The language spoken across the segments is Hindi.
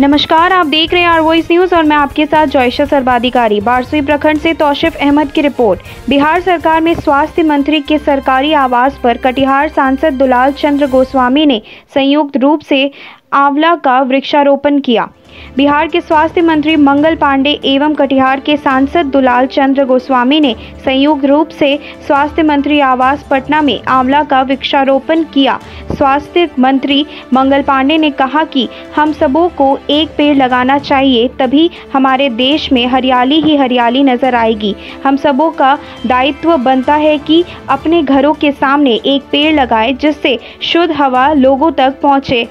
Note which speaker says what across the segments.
Speaker 1: नमस्कार, आप देख रहे हैं आर वॉइस न्यूज़ और मैं आपके साथ जॉयशा सर्वाधिकारी। बारसुई प्रखंड से तौशिफ अहमद की रिपोर्ट। बिहार सरकार में स्वास्थ्य मंत्री के सरकारी आवास पर कटिहार सांसद दुलाल चंद्र गोस्वामी ने संयुक्त रूप से आंवला का वृक्षारोपण किया। बिहार के स्वास्थ्य मंत्री मंगल पांडे एवं कटिहार के सांसद दुलाल चंद्र गोस्वामी ने संयुक्त रूप से स्वास्थ्य मंत्री आवास पटना में आंवला का वृक्षारोपण किया। स्वास्थ्य मंत्री मंगल पांडे ने कहा कि हम सबों को एक पेड़ लगाना चाहिए, तभी हमारे देश में हरियाली ही हरियाली नज़र आएगी। हम सबों का दायित्व बनता है कि अपने घरों के सामने एक पेड़ लगाए, जिससे शुद्ध हवा लोगों तक पहुँचे।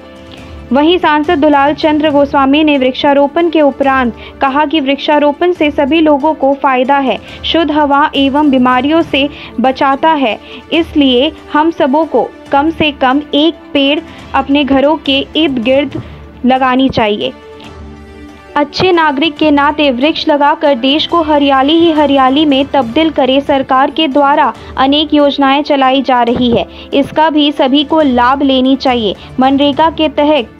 Speaker 1: वहीं सांसद दुलाल चंद्र गोस्वामी ने वृक्षारोपण के उपरांत कहा कि वृक्षारोपण से सभी लोगों को फ़ायदा है, शुद्ध हवा एवं बीमारियों से बचाता है। इसलिए हम सबों को कम से कम एक पेड़ अपने घरों के इर्द गिर्द लगानी चाहिए। अच्छे नागरिक के नाते वृक्ष लगाकर देश को हरियाली ही हरियाली में तब्दील करे सरकार के द्वारा अनेक योजनाएँ चलाई जा रही है। इसका भी सभी को लाभ लेनी चाहिए। मनरेगा के तहत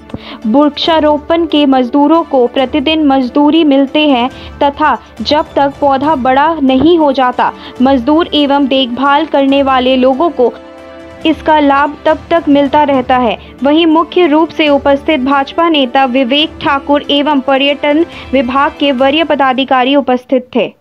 Speaker 1: वृक्षारोपण के मजदूरों को प्रतिदिन मजदूरी मिलते हैं तथा जब तक पौधा बड़ा नहीं हो जाता, मजदूर एवं देखभाल करने वाले लोगों को इसका लाभ तब तक मिलता रहता है। वहीं मुख्य रूप से उपस्थित भाजपा नेता विवेक ठाकुर एवं पर्यटन विभाग के वरीय पदाधिकारी उपस्थित थे।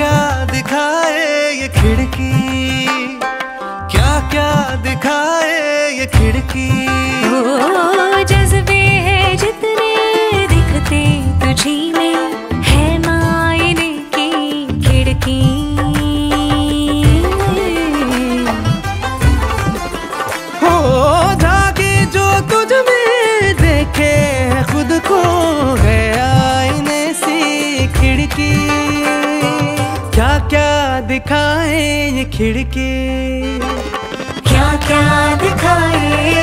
Speaker 2: क्या दिखाए ये खिड़की? क्या क्या दिखाए ये खिड़की?
Speaker 3: ओ जज्बे है जितने दिखते तुझी में है मायने की खिड़की।
Speaker 2: हो जाके जो तुझ में देखे खुद को गया आईने सी खिड़की। क्या क्या दिखाए ये खिड़की?
Speaker 3: क्या क्या दिखाए